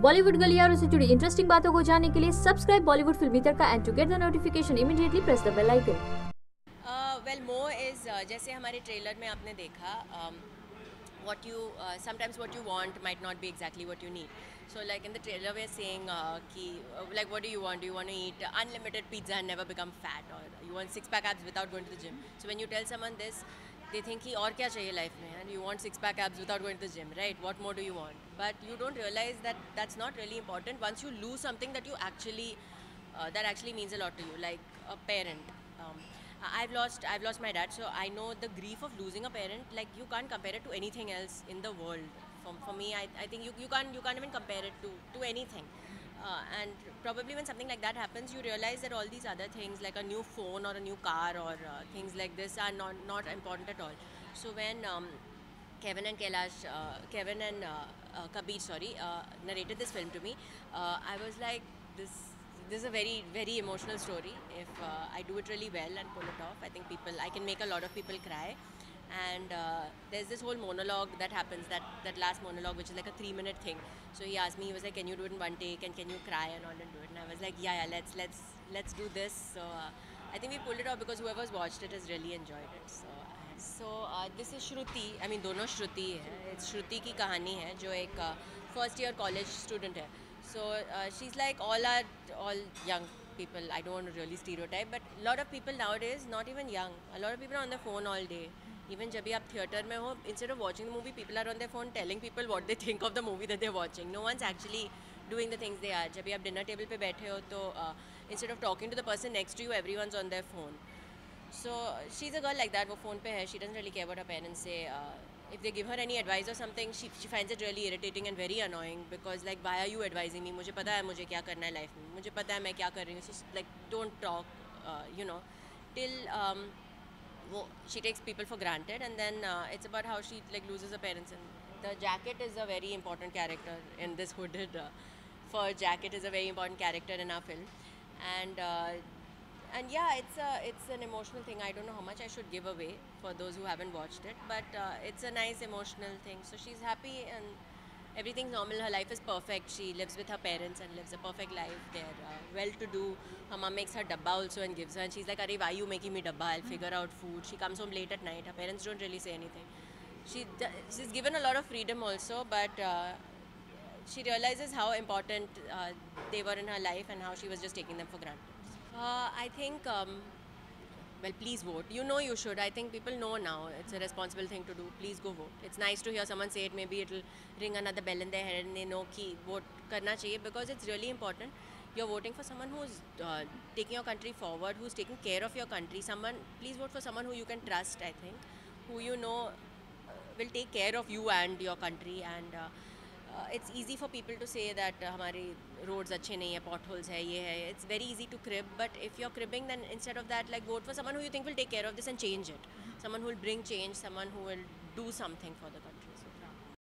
बॉलीवुड गलियारों से जुड़ी इंटरेस्टिंग बातों को जानने के लिए सब्सक्राइब बॉलीवुड फिल्मी तरह and to get the notification immediately press the bell icon well Mo is जैसे हमारे ट्रेलर में आपने देखा what you sometimes what you want might not be exactly what you need so like in the trailer we saying की like what do you want you want eat unlimited pizza never become fat और you want six pack abs without going to the gym so when you tell someone this they think ki aur kya chahiye life mein and you want six pack abs without going to the gym right? What more do you want? But you don't realize that that's not really important once you lose something that you actually uh, that actually means a lot to you like a parent. Um, I've lost I've lost my dad so I know the grief of losing a parent like you can't compare it to anything else in the world. For, for me I, I think you, you can't you can't even compare it to to anything. Uh, and probably when something like that happens, you realize that all these other things, like a new phone or a new car or uh, things like this, are not not important at all. So when um, Kevin and Kailash, uh, Kevin and uh, uh, Kabir, sorry, uh, narrated this film to me, I was like, this this is a very very emotional story. If uh, I do it really well and pull it off, I think people I can make a lot of people cry And uh, there's this whole monologue that happens, that, that last monologue, which is like a three minute thing. So he asked me, he was like, "Can you do it in one take? And can you cry and all and do it?" And I was like, "Yeah, yeah, let's let's let's do this." So uh, I think we pulled it off because whoever's watched it has really enjoyed it. So so uh, this is Shruti. I mean, दोनों श्रुति है. It's Shruti की कहानी है जो एक first year college student है. So uh, she's like all are all young people. I don't want to really stereotype, but a lot of people nowadays, not even young, a lot of people are on their phone all day. Even जब भी आप theatre में हो instead of watching the movie people are on the phone telling people what they think of the movie that they watching no one's actually doing the things they are जब भी आप dinner table पर बैठे हो तो instead of talking to the person next to you everyone on the phone so she is a girl like that वो phone पे है. She doesn't really care about a parents से if they give her any advice और something she she find it really irritating and very annoying because like why are you advising me मुझे पता है मुझे क्या करना है लाइफ में. मुझे पता है मैं क्या कर रही हूँ. So like don't talk you know till she takes people for granted and then uh, it's about how she like loses her parents and the jacket is a very important character in this hooded uh, fur jacket is a very important character in our film. And uh, and yeah it's a it's an emotional thing. I don't know how much i should give away for those who haven't watched it but uh, it's a nice emotional thing. So she's happy and everything's normal her life is perfect. She lives with her parents and lives a perfect life. They're uh, well to do. Her mom makes her dabba also and gives her and she's like Are, why are you making me dabba? I'll figure out food. She comes home late at night. Her parents don't really say anything. She she's given a lot of freedom also but uh, she realizes how important uh, they were in her life and how she was just taking them for granted. Uh, I think, um, well, please vote. You know you should. I think people know now. It's a responsible thing to do. Please go vote. It's nice to hear someone say it. Maybe it'll ring another bell in their head and they know ki vote karna chahiye because it's really important. You're voting for someone who's uh, taking your country forward, who's taking care of your country. Someone, please vote for someone who you can trust. I think, who you know uh, will take care of you and your country and. Uh, it's easy for people to say that हमारे roads अच्छे नहीं है potholes है ये है it's very easy to crib but if you are cribbing then instead of that like vote for someone who you think will take care of this and change it someone who will bring change someone who will do something for the country